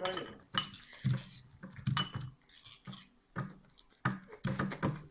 Right.